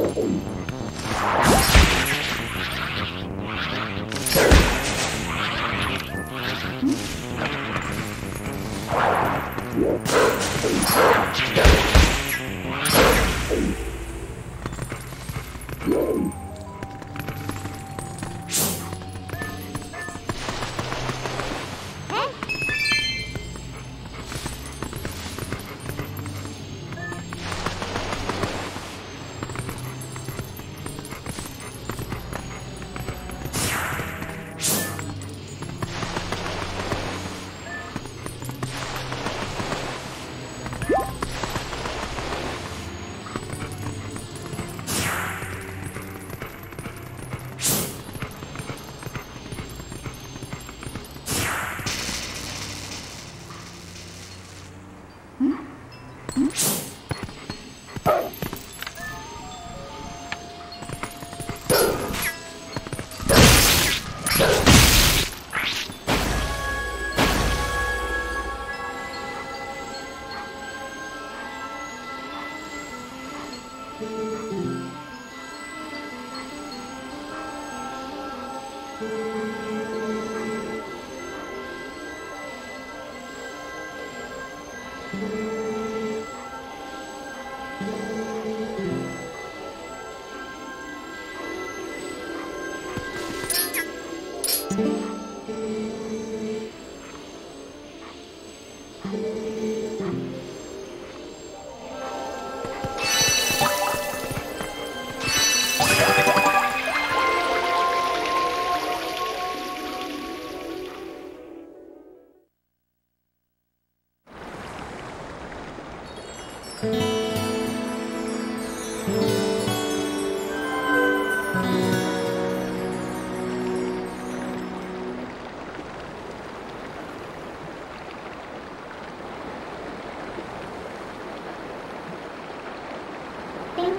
Oh, my God.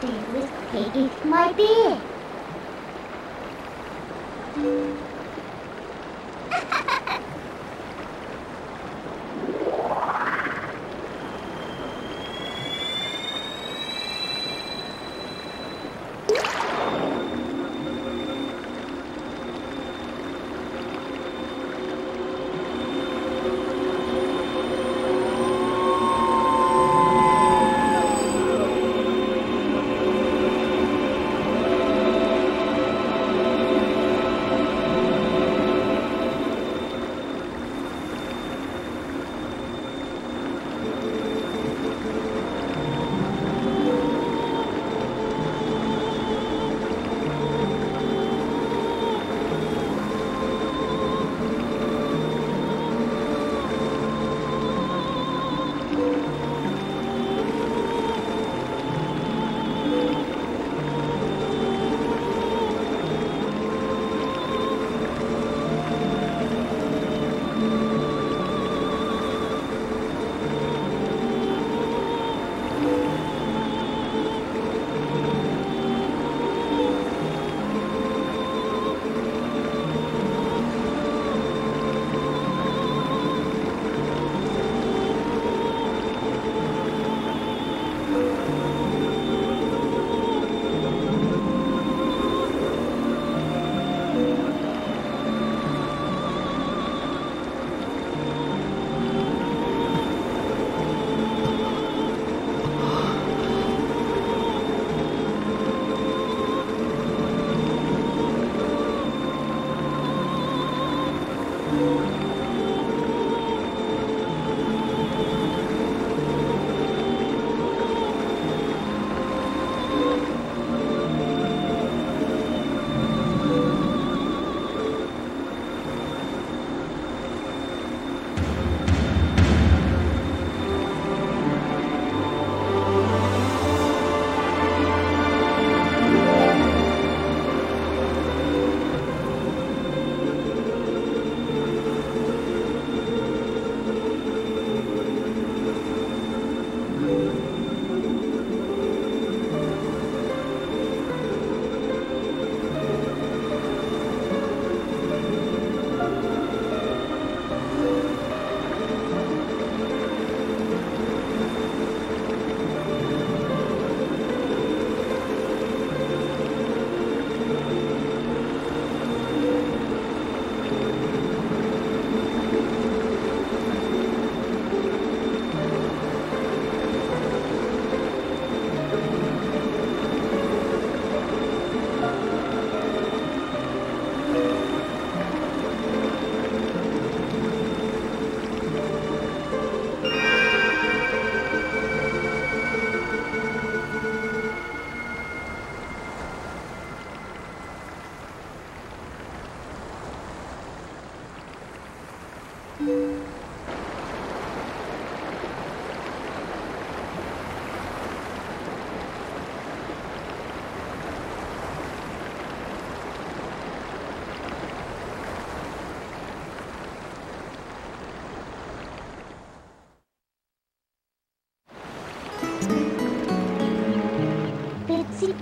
Painting with paint my beard.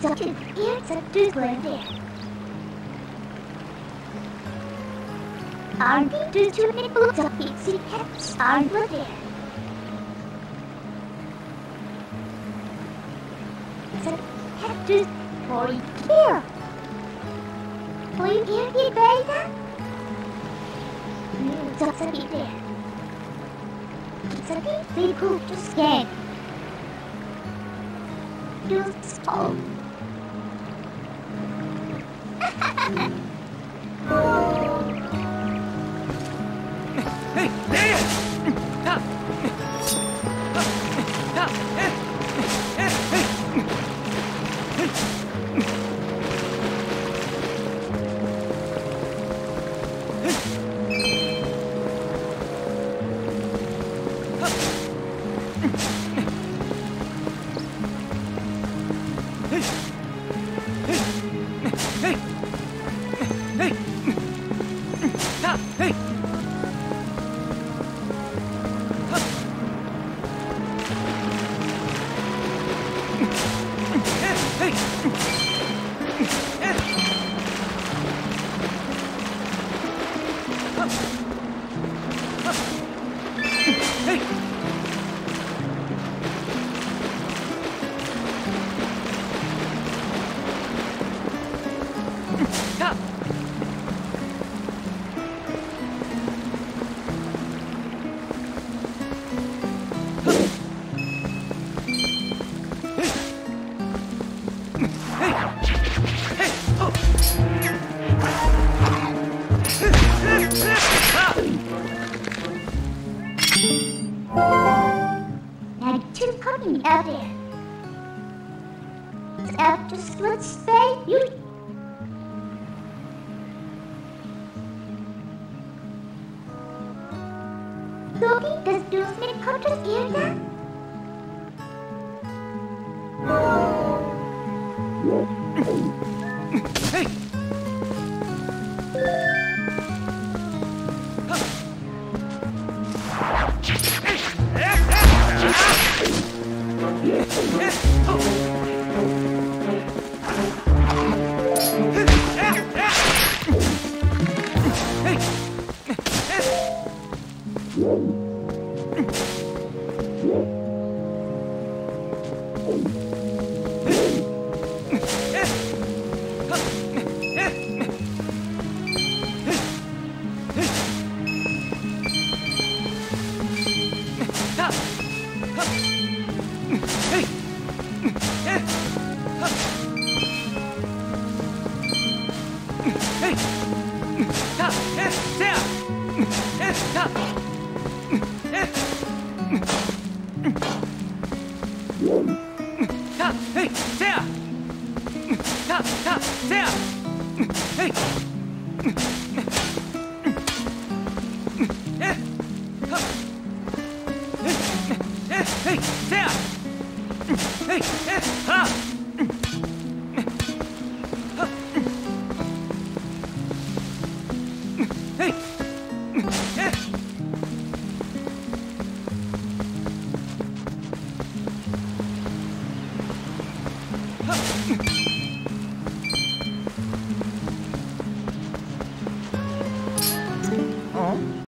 Betsy Duckett, here's a doodler there. Aren't the two people Ducketsy cats are there? The cat is for here. Will you hear me, Beta? Ducketsy there. It's okay. They cool. Just scared. Just stop. Hey! Hey! Out there. Just let's stay. You. Doggy, does Contras hear that? Hey! え っ Hey!